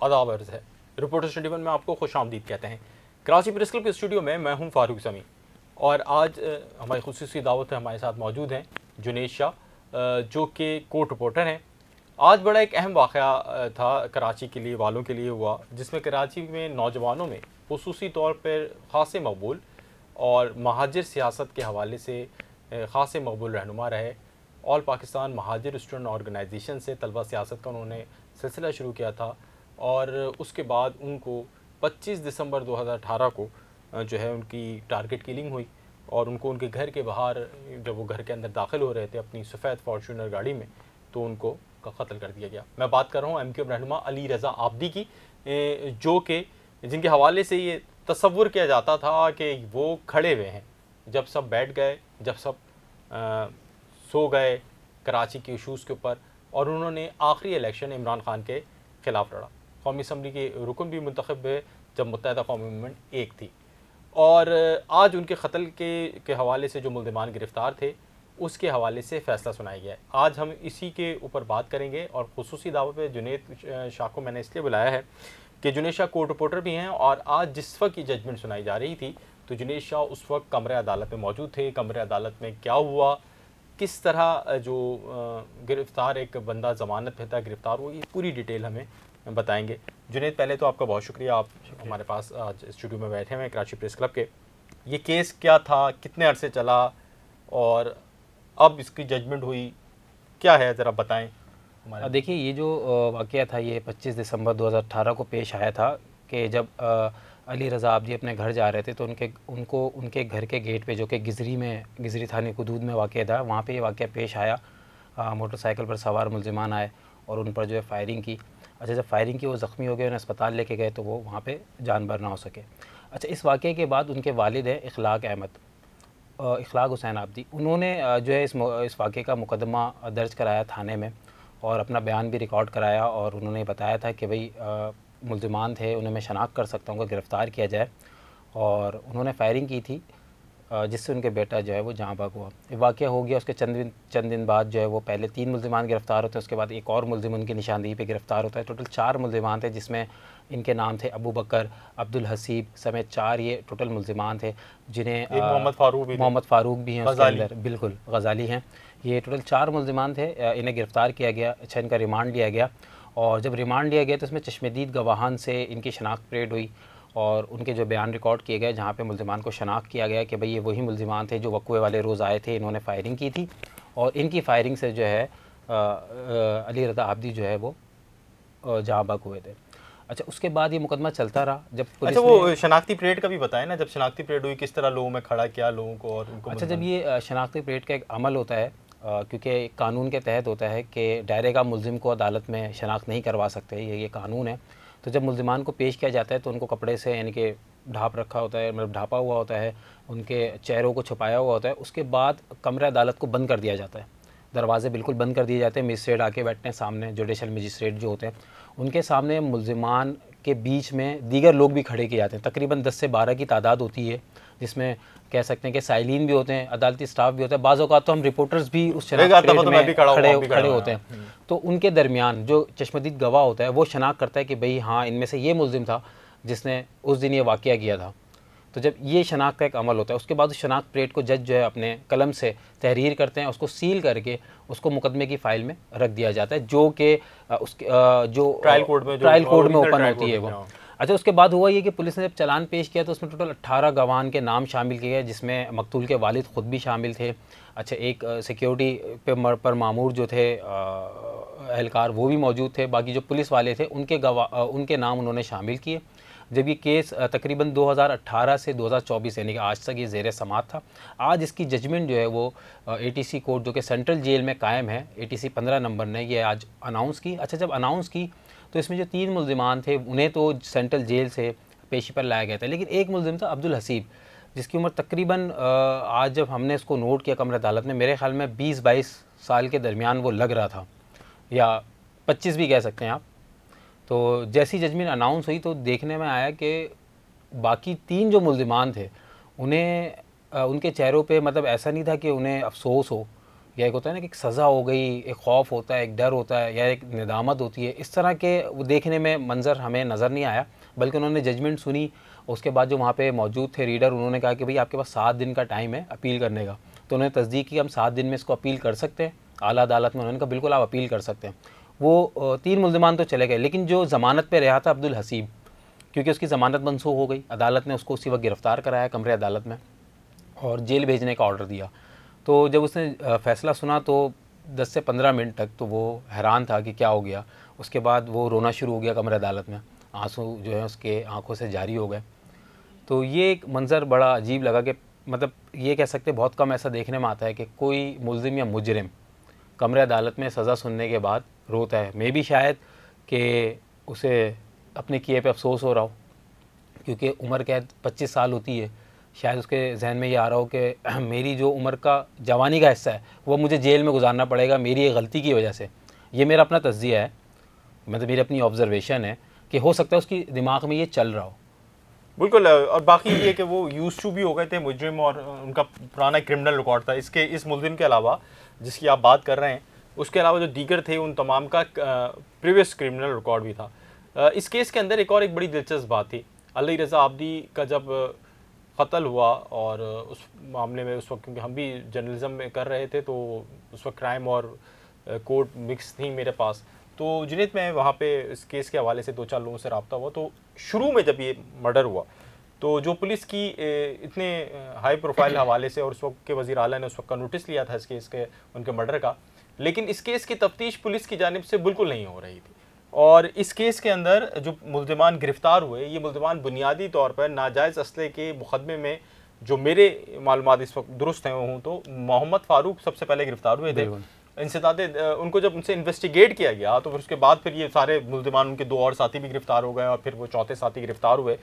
आदाब अर्ज़ है। रिपोर्टर स्टडी में आपको खुश आमदीद कहते हैं। कराची प्रेस क्लब के स्टूडियो में मैं हूँ फारूक समी और आज हमारी खसूसी दावत है हमारे साथ मौजूद हैं जुनेश शाह जो कि कोर्ट रिपोर्टर हैं। आज बड़ा एक अहम वाक़ था कराची के लिए, वालों के लिए हुआ, जिसमें कराची में नौजवानों में खसूसी तौर पर ख़ास मकबूल और महाजर सियासत के हवाले से ख़ास मकबूल रहनुमा रहे। All Pakistan Mohajir student organization से तलबा सियासत का उन्होंने सिलसिला शुरू किया था। और उसके बाद उनको 25 दिसंबर 2018 को जो है उनकी टारगेट किलिंग हुई और उनको उनके घर के बाहर जब वो घर के अंदर दाखिल हो रहे थे अपनी सफ़ेद फॉर्चूनर गाड़ी में तो उनको कत्ल कर दिया गया। मैं बात कर रहा हूँ एम क्यू रहनुमा अली रज़ा आबदी की जो कि जिनके हवाले से ये तस्वुर किया जाता था कि वो खड़े हुए हैं। जब सब बैठ गए जब सब आ, सो गए कराची के इशूज़ के ऊपर और उन्होंने आखिरी इलेक्शन इमरान खान के ख़िलाफ़ लड़ा। कौमी असम्बली के रुकन भी मंतखब हुए जब मुतहदा कौमी मूवमेंट एक थी। और आज उनके कत्ल के के हवाले से जो मुलजमान गिरफ़्तार थे, उसके हवाले से फ़ैसला सुनाया गया है। आज हम इसी के ऊपर बात करेंगे और खसूसी दावे पर जुनेद शाह को मैंने इसलिए बुलाया है कि जुनेद शाह कोर्ट रिपोर्टर भी हैं और आज जिस वक्त की जजमेंट सुनाई जा रही थी तो जुनेद शाह उस वक्त कमरे अदालत में मौजूद थे। कमरे अदालत में क्या हुआ? किस तरह जो गिरफ़्तार एक बंदा ज़मानत पे था, गिरफ़्तार हुआ, ये पूरी डिटेल हमें बताएँगे। जुनेद पहले तो आपका बहुत शुक्रिया। आप हमारे पास आज स्टूडियो में बैठे हैं कराची प्रेस क्लब के। ये केस क्या था? कितने अरसे चला? और अब इसकी जजमेंट हुई। क्या है? ज़रा बताएँ देखिए ये जो वाक़ था ये 25 दिसंबर 2018 को पेश आया था कि जब आ, अली रज़ा आप जी अपने घर जा रहे थे तो उनके उनको उनके घर के गेट पे जो कि गिजरी में गिजरी थाने कदूद में वाक़ था वहाँ पे ये वाक़ पेश आया। मोटरसाइकिल पर सवार मुलजमान आए और उन पर जो है फायरिंग की। अच्छा जब फायरिंग की वो ज़ख्मी हो गए, उन्हें अस्पताल लेके गए तो वो वहाँ पे जानबर ना हो सके। अच्छा इस वाक़े के बाद उनके वालिद हैं इखलाक अहमद इखलाक हुसैन आबदी। उन्होंने जो है इस इस वाक़े का मुकदमा दर्ज कराया थाने में और अपना बयान भी रिकॉर्ड कराया और उन्होंने बताया था कि भाई मुलजमान थे, उन्हें मैं शनाख्त कर सकता हूँ गिरफ़्तार किया जाए। और उन्होंने फायरिंग की थी जिससे उनके बेटा जो है वो जहाँ भाग हुआ। वाक़ हो गया उसके चंद दिन चंद दिन बाद जो है वो पहले तीन मुलजमान गिरफ़्तार होते हैं उसके बाद एक और मुलजिम उनकी निशानदेही पे गिरफ़्तार होता है। टोटल चार मुलजमान थे जिसमें इनके नाम थे अबू बकर अब्दुल हसीब समेत चार ये टोटल मुलजमान थे जिन्हें मोहम्मद फारूक भी मोहम्मद फ़ारूक भी हैं उसके अंदर। बिल्कुल गजाली हैं। ये टोटल चार मुलजमान थे इन्हें गिरफ़्तार किया गया अच्छा इनका रिमांड लिया गया। और जब रिमांड लिया गया तो इसमें चश्मदीद गवाहान से इनकी शनाख्त परेड हुई। और उनके जो बयान रिकॉर्ड किए गए जहाँ पे मुलजमान को शनाख्त किया गया कि भाई ये वही मुलजमान थे जो वकुए वाले रोज़ आए थे इन्होंने फायरिंग की थी। और इनकी फायरिंग से जो है आ, आ, अली रदा आबदी जो है वो जहाँ बक हुए थे। अच्छा उसके बाद ये मुकदमा चलता रहा जब अच्छा वो शनाख्ती परेड का भी बताया ना जब शनाख्ती परेड हुई किस तरह लोगों में खड़ा किया लोगों को और उनको अच्छा जब ये शनाख्ती परेड का एक अमल होता है क्योंकि कानून के तहत होता है कि डायरेगा मुलजिम को अदालत में शनाख्त नहीं करवा सकते ये ये कानून है। तो जब मुलजमान को पेश किया जाता है तो उनको कपड़े से यानी कि ढाप रखा होता है मतलब ढापा हुआ होता है, उनके चेहरों को छुपाया हुआ होता है, उसके बाद कमरे अदालत को बंद कर दिया जाता है। दरवाजे बिल्कुल बंद कर दिए जाते हैं, मजिस्ट्रेट आके बैठते हैं सामने, जुडिशल मजिस्ट्रेट जो होते हैं, उनके सामने मुलजमान के बीच में दीगर लोग भी खड़े किए जाते हैं। तकरीबन 10 से 12 की तादाद होती है जिसमें कह सकते हैं कि साइलिन भी होते हैं अदालती स्टाफ भी होता है। बाज़ तो हम रिपोर्टर्स भी उस शनाख्त तो में खड़े खड़े होते हैं। हम्म। तो उनके दरमियान जो चश्मदीद गवाह होता है वो शनाख्त करता है कि भाई हाँ इनमें से ये मुलिम था जिसने उस दिन ये वाक़ किया था। तो जब ये शनाख्त का एक अमल होता है उसके बाद उस शनाख्त प्लेट को जज जो है अपने कलम से तहरीर करते हैं उसको सील करके उसको मुकदमे की फ़ाइल में रख दिया जाता है जो कि उसके जो ट्रायल कोर्ट में ट्रायल कोर्ट में ओपन होती है वो। हाँ। अच्छा उसके बाद हुआ ये कि पुलिस ने जब चलान पेश किया तो उसमें टोटल 18 गवान के नाम शामिल किए गए जिसमें मकतूल के वालिद ख़ुद भी शामिल थे। अच्छा एक सिक्योरिटी पे मर, पर मामूर जो थे एहलकार वो भी मौजूद थे। बाकी जो पुलिस वाले थे उनके गवा उनके नाम उन्होंने शामिल किए। जब ये केस तकरीबन 2018 से 2024 यानी कि आज तक ये जेर समात था। आज इसकी जजमेंट जो है वो एटीसी कोर्ट जो कि सेंट्रल जेल में कायम है एटीसी 15 नंबर ने ये आज अनाउंस की। अच्छा जब अनाउंस की तो इसमें जो तीन मुलजमान थे, उन्हें तो सेंट्रल जेल से पेशी पर लाया गया था। लेकिन एक मुलजिम था अब्दुल हसीब, जिसकी उम्र तकरीबन आज जब हमने इसको नोट किया कमर अदालत में, मेरे ख्याल में बीस बाईस साल के दरमियान वो लग रहा था, या पच्चीस भी कह सकते हैं आप। तो जैसी जजमेंट अनाउंस हुई तो देखने में आया कि बाकी तीन जो मुलजमान थे, उन्हें उनके चेहरों पे मतलब ऐसा नहीं था कि उन्हें अफसोस हो या एक होता है ना कि एक सज़ा हो गई, एक खौफ होता है, एक डर होता है या एक निदामत होती है, इस तरह के वो देखने में मंज़र हमें नज़र नहीं आया, बल्कि उन्होंने जजमेंट सुनी, उसके बाद जो वहाँ पे मौजूद थे रीडर उन्होंने कहा कि भाई आपके पास सात दिन का टाइम है अपील करने का। तो उन्होंने तस्दीक की हम सात दिन में इसको अपील कर सकते हैं, आला अदालत में उन्होंने कहा, बिल्कुल आप अपील कर सकते हैं। वो तीन मुलजमान तो चले गए, लेकिन जो ज़मानत पर रहा था अब्दुल हसीब क्योंकि उसकी ज़मानत मनसूख हो गई, अदालत ने उसको उसी वक्त गिरफ़्तार कराया कमरे अदालत में और जेल भेजने का ऑर्डर दिया। तो जब उसने फ़ैसला सुना तो 10 से 15 मिनट तक तो वो हैरान था कि क्या हो गया। उसके बाद वो रोना शुरू हो गया कमरे अदालत में। आँसू जो है उसके आँखों से जारी हो गए। तो ये एक मंज़र बड़ा अजीब लगा कि मतलब ये कह सकते बहुत कम ऐसा देखने में आता है कि कोई मुलजिम या मुजरम कमरे अदालत में सज़ा सुनने के बाद रोता है। मे भी शायद कि उसे अपने किए पे अफसोस हो रहा हो, क्योंकि उम्र कैद पच्चीस साल होती है। शायद उसके जहन में ये आ रहा हो कि मेरी जो उम्र का जवानी का हिस्सा है, वो मुझे जेल में गुजारना पड़ेगा मेरी एक गलती की वजह से। ये मेरा अपना तजिया है मतलब मेरी अपनी ऑब्जर्वेशन है कि हो सकता है उसकी दिमाग में ये चल रहा हो। बिल्कुल, और बाकी ये कि वो यूज़ टू भी हो गए थे मुजरिम और उनका पुराना क्रिमिनल रिकॉर्ड था। इसके, इस मुलजिम के अलावा, जिसकी आप बात कर रहे हैं, उसके अलावा जो दीगर थे उन तमाम का प्रीवियस क्रिमिनल रिकॉर्ड भी था। इस केस के अंदर एक और एक बड़ी दिलचस्प बात थी। अली रज़ा आबदी का जब कत्ल हुआ और उस मामले में उस वक्त क्योंकि हम भी जर्नलिज्म में कर रहे थे तो उस वक्त क्राइम और कोर्ट मिक्स थी मेरे पास। तो जुनेद मैं वहाँ पे इस केस के हवाले से दो चार लोगों से रबता हुआ। तो शुरू में जब ये मर्डर हुआ तो जो पुलिस की इतने हाई प्रोफ़ाइल हवाले से और उस वक्त के वजी अला ने उस वक्त का नोटिस लिया था इस केस के उनके मर्डर का लेकिन इस केस की तफ्तीश पुलिस की जानब से बिल्कुल नहीं हो रही थी। और इस केस के अंदर जो मुलजमान गिरफ़्तार हुए ये मुलजमान बुनियादी तौर पर नाजायज़ असले के मुकदमे में जो मेरे मालूम इस वक्त दुरुस्त हैं हूँ तो मोहम्मद फ़ारूक सबसे पहले गिरफ़्तार हुए थे। इंसदाद उनको जब उनसे इन्वेस्टिगेट किया गया तो फिर उसके बाद फिर ये सारे मुलजमान उनके दो और साथी भी गिरफ़्तार हो गए और फिर वो चौथे साथी गिरफ़्तार हुए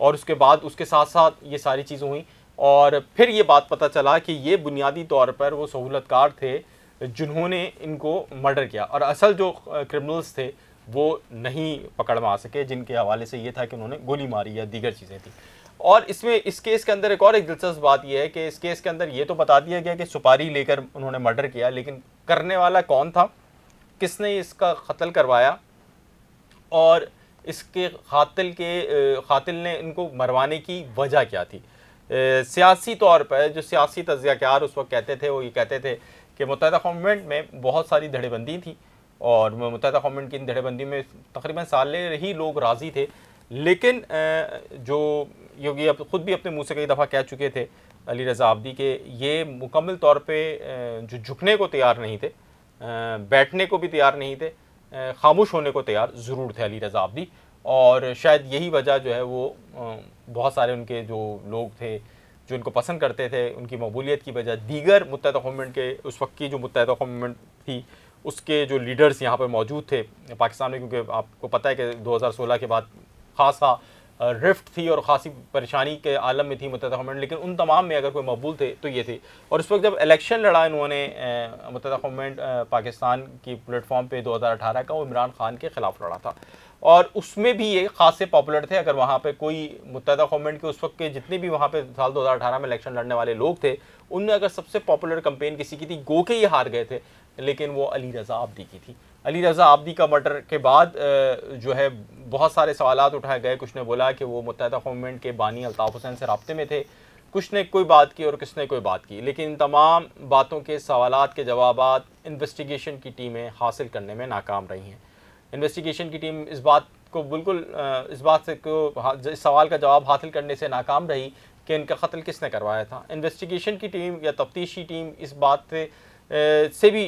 और उसके बाद उसके साथ साथ ये सारी चीज़ें हुई और फिर ये बात पता चला कि ये बुनियादी तौर पर वो सहूलतकार थे जिन्होंने इनको मर्डर किया। और असल जो क्रिमिनल्स थे वो नहीं पकड़ में आ सके, जिनके हवाले से ये था कि उन्होंने गोली मारी या दीगर चीज़ें थी। और इसमें, इस केस के अंदर एक और एक दिलचस्प बात यह है कि इस केस के अंदर ये तो बता दिया गया कि सुपारी लेकर उन्होंने मर्डर किया, लेकिन करने वाला कौन था? किसने इसका कत्ल करवाया? और इसके खातिल के खातिल ने इनको मरवाने की वजह क्या थी? सियासी तौर पर जो सियासी तजियाकार उस वक्त कहते थे, वो ये कहते थे कि मुतहदा गवर्नमेंट में बहुत सारी धड़ेबंदी थी। और मुतहदा गवर्नमेंट की इन धड़ेबंदी में तकरीबन साले ही लोग राज़ी थे। लेकिन जो योगी अब ख़ुद भी अपने मुँह से कई दफ़ा कह चुके थे, अली रज़ा आबदी, के ये मुकम्मल तौर पे जो झुकने को तैयार नहीं थे बैठने को भी तैयार नहीं थे खामोश होने को तैयार ज़रूर थे अली रज़ा आबदी। और शायद यही वजह जो है वो बहुत सारे उनके जो लोग थे, जो उनको पसंद करते थे, उनकी मकबूलियत की वजह, दीगर मुतहदा गवर्नमेंट के, उस वक्त की जो मुतहदा गवर्नमेंट थी उसके जो लीडर्स यहाँ पर मौजूद थे पाकिस्तान में, क्योंकि आपको पता है कि 2016 के बाद खासा रिफ्ट थी और ख़ासी परेशानी के आलम में थी मुतहदा गवर्नमेंट लेकिन उन तमाम में अगर कोई मकबूल थे तो ये थे। और उस वक्त जब इलेक्शन लड़ा इन्होंने मुतहदा गवर्नमेंट पाकिस्तान की प्लेटफॉर्म पे 2018 का, वो इमरान खान के ख़िलाफ़ लड़ा था। और उसमें भी ये खासे पॉपुलर थे। अगर वहाँ पे कोई मुतहदा गवर्नमेंट के उस वक्त के जितने भी वहाँ पे साल 2018 में इलेक्शन लड़ने वाले लोग थे, उनमें अगर सबसे पॉपुलर कंपेन किसी की थी, गो के ये हार गए थे। लेकिन वो अली रज़ा आबदी की थी। अली रज़ा आबदी का मर्डर के बाद जो है, बहुत सारे सवाल उठाए गए। कुछ ने बोला कि वो मुतहदा गवर्नमेंट के बानी अल्ताफ़ हुसैन से रबते में थे। कुछ ने कोई बात की और किसने कोई बात की। लेकिन तमाम बातों के सवाल के जवाब इन्वेस्टिगेशन की टीमें हासिल करने में नाकाम रही हैं। इन्वेस्टिगेशन की टीम इस बात को बिल्कुल इस बात से को इस सवाल का जवाब हासिल करने से नाकाम रही कि इनका कत्ल किसने करवाया था। इन्वेस्टिगेशन की टीम या तफ्तीशी टीम इस बात से से भी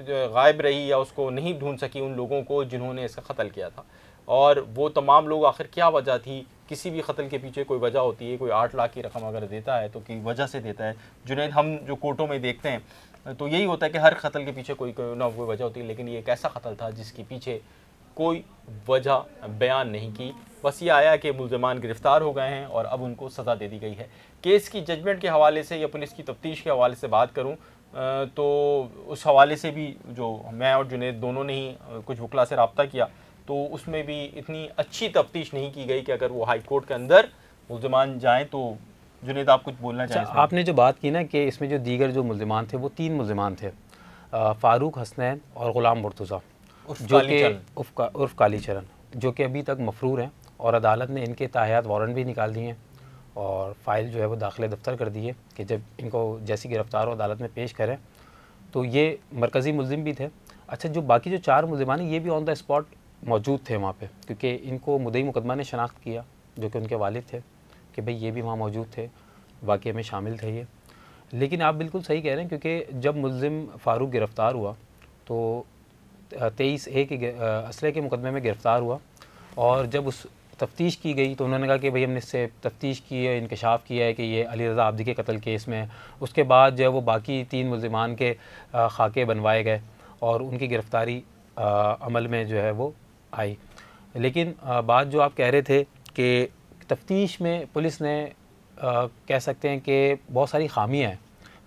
गायब रही या उसको नहीं ढूंढ सकी उन लोगों को जिन्होंने इसका कत्ल किया था। और वो तमाम लोग आखिर क्या वजह थी? किसी भी कत्ल के पीछे कोई वजह होती है, कोई आठ लाख की रकम अगर देता है तो कि वजह से देता है? जुनेद, हम जो कोर्टों में देखते हैं तो यही होता है कि हर कत्ल के पीछे कोई कोई ना कोई वजह होती है, लेकिन ये एक ऐसा कत्ल था जिसके पीछे कोई वजह बयान नहीं की। बस ये आया कि मुलजमान गिरफ़्तार हो गए हैं और अब उनको सज़ा दे दी गई है। केस की जजमेंट के हवाले से या पुलिस की तफ्तीश के हवाले से बात करूँ तो उस हवाले से भी जो मैं और जुनेद दोनों ने ही कुछ वकला से रबता किया तो उसमें भी इतनी अच्छी तफ्तीश नहीं की गई कि अगर वो हाई कोर्ट के अंदर मुलजमान जाएँ तो जुनेद आप कुछ बोलना अच्छा चाहें आपने जो बात की ना कि इसमें जो दीगर जो मुलजमान थे वो तीन मुलजमान थे फारूक हसनैन और ग़ुलाम मुर्तज़ा जो का उर्फ़ काली चरण जो कि अभी तक मफरूर हैं और अदालत ने इनके ताहयात वारंट भी निकाल दिए हैं। और फ़ाइल जो है वो दाखिल दफ्तर कर दी है कि जब इनको जैसी गिरफ़्तार हो अदालत में पेश करें। तो ये मरकज़ी मुलिम भी थे। अच्छा जो बाकी जो चार मुलजमान हैं, ये भी ऑन द स्पॉट मौजूद थे वहाँ पे, क्योंकि इनको मुदई मुकदमा ने शनाख्त किया, जो कि उनके वालिद थे, कि भाई ये भी वहाँ मौजूद थे वाक़े में शामिल थे ये। लेकिन आप बिल्कुल सही कह रहे हैं, क्योंकि जब मुलिम फ़ारूक गिरफ़्तार हुआ तो तेईस ए के असले के मुकदमे में गिरफ़्तार हुआ, और जब उस तफ्तीश की गई तो उन्होंने कहा कि भाई हमने इससे तफ्तीश की है इंकशाफ किया है कि ये अली रज़ा आब्दी के कत्ल केस में है। उसके बाद जो है वो बाकी तीन मुलजमान के खाके बनवाए गए और उनकी गिरफ़्तारी अमल में जो है वो आई। लेकिन बात जो आप कह रहे थे कि तफ्तीश में पुलिस ने कह सकते हैं कि बहुत सारी खामियाँ हैं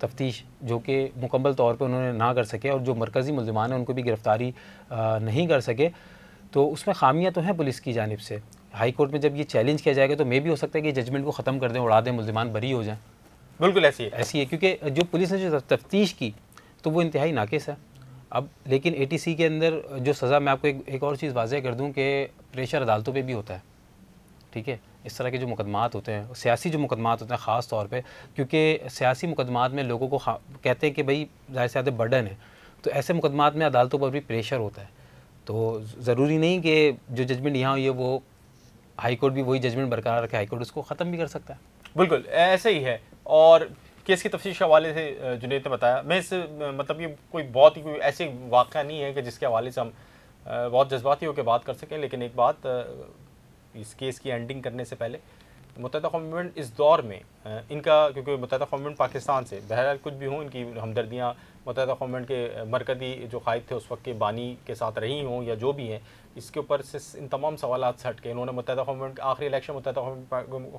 तफ्तीश, जो कि मुकम्मल तौर पर उन्होंने ना कर सके और जो मरकज़ी मुलजमान हैं उनको भी गिरफ़्तारी नहीं कर सके। तो उसमें खामियाँ तो हैं पुलिस की जानब से। हाई कोर्ट में जब ये चैलेंज किया जाएगा तो मे भी हो सकता है कि जजमेंट को ख़त्म कर दें उड़ा दें मुलजमान बरी हो जाएँ। बिल्कुल ऐसी है। ऐसी है क्योंकि जो पुलिस ने जो तफ्तीश की तो वो इंतहाई नाकिस है। अब लेकिन एटीसी के अंदर जो सज़ा मैं आपको एक, एक और चीज़ वाजह कर दूँ कि प्रेशर अदालतों पर भी होता है। ठीक है? इस तरह के जो मुकदमात होते हैं सियासी जो मुकदमात होते हैं ख़ास तौर पे क्योंकि सियासी मुकदमात में लोगों को कहते हैं कि भाई ज़ाहिर से ज़्यादा बर्डन है। तो ऐसे मुकदमात में अदालतों पर भी प्रेशर होता है। तो ज़रूरी नहीं कि जो जजमेंट यहाँ हुई है वो हाई कोर्ट भी वही जजमेंट बरकरार रखे, हाई कोर्ट उसको ख़त्म भी कर सकता है। बिल्कुल, ऐसे ही है। और केस की तफ्श के हवाले से जुनेद ने बताया, मैं इस मतलब ये कोई बहुत ही कोई ऐसी वाक़ा नहीं है कि जिसके हवाले से हम बहुत जज्बाती होकर बात कर सकें, लेकिन एक बात इस केस की एंडिंग करने से पहले मुतहदा कौममेंट इस दौर में इनका, क्योंकि मुतहदा कौममेंट पाकिस्तान से, बहरहाल कुछ भी हों, इनकी हमदर्दियाँ मुतहदा कौममेंट के मरकज़ी जो कायद थे, उस वक्त के बानी के साथ रही हों या जो भी हैं, इसके ऊपर से इन तमाम सवाल से हट के इन्होंने मुतहदा कौममेंट आखिरी इलेक्शन मुतहदा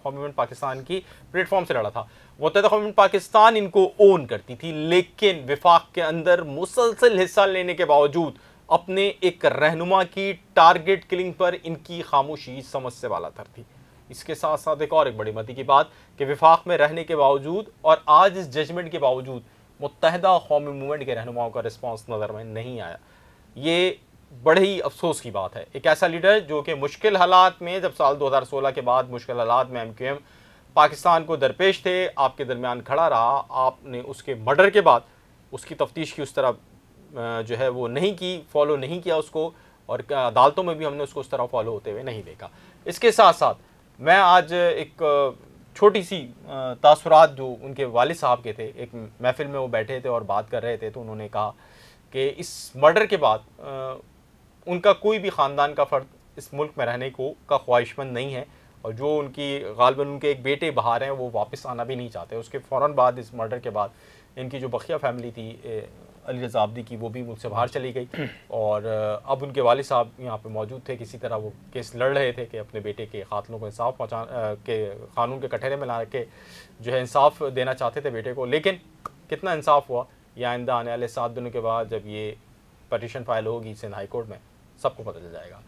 कौममेंट पाकिस्तान की प्लेटफॉर्म से लड़ा था। मुतहदा कौममेंट पाकिस्तान इनको ओन करती थी, लेकिन विफाक के अंदर मुसलसल हिस्सा लेने के बावजूद अपने एक रहनुमा की टारगेट किलिंग पर इनकी खामोशी समझ से वाला थर थी। इसके साथ साथ एक और एक बड़ी मती की बात कि विफाक में रहने के बावजूद और आज इस जजमेंट के बावजूद मुतहदा कौमी मूवमेंट के रहनुमाओं का रिस्पॉन्स नज़र में नहीं आया। ये बड़े ही अफसोस की बात है। एक ऐसा लीडर जो कि मुश्किल हालात में जब साल 2016 के बाद मुश्किल हालात में एम क्यू एम पाकिस्तान को दरपेश थे, आपके दरमियान खड़ा रहा, आपने उसके मर्डर के बाद उसकी तफ्तीश की उस तरह जो है वो नहीं की फॉलो नहीं किया उसको और अदालतों में भी हमने उसको उस तरह फॉलो होते हुए नहीं देखा। इसके साथ साथ मैं आज एक छोटी सी तासुरात जो उनके वालिद साहब के थे, एक महफिल में वो बैठे थे और बात कर रहे थे तो उन्होंने कहा कि इस मर्डर के बाद उनका कोई भी ख़ानदान का फ़र्द इस मुल्क में रहने को, का ख्वाहिशमंद नहीं है और जो उनकी गालबन उनके एक बेटे बाहर हैं, वो वापस आना भी नहीं चाहते। उसके फ़ौर बाद इस मर्डर के बाद इनकी जो बखिया फैमिली थी अली रज़ा आबदी की वो भी मुल्क से बाहर चली गई। और अब उनके वाल साहब यहाँ पे मौजूद थे किसी तरह वो केस लड़ रहे थे कि अपने बेटे के खातलों को इंसाफ पहुँचा के कानून के कटहरे में ला के जो है इंसाफ देना चाहते थे बेटे को। लेकिन कितना इंसाफ हुआ या आइंदा आने वाले सात दिनों के बाद जब ये पटिशन फ़ाइल होगी सिंध हाई कोर्ट में सबको पता चल जाएगा।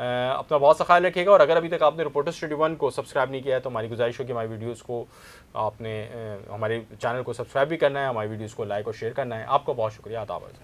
अपना बहुत सा ख्याल रखिएगा और अगर अभी तक आपने रिपोर्टर स्टूडियो वन को सब्सक्राइब नहीं किया है तो हमारी गुजारिश होगी हमारी वीडियोज़ को आपने हमारे चैनल को सब्सक्राइब भी करना है, हमारी वीडियोज़ को लाइक और शेयर करना है। आपका बहुत शुक्रिया अदाबाद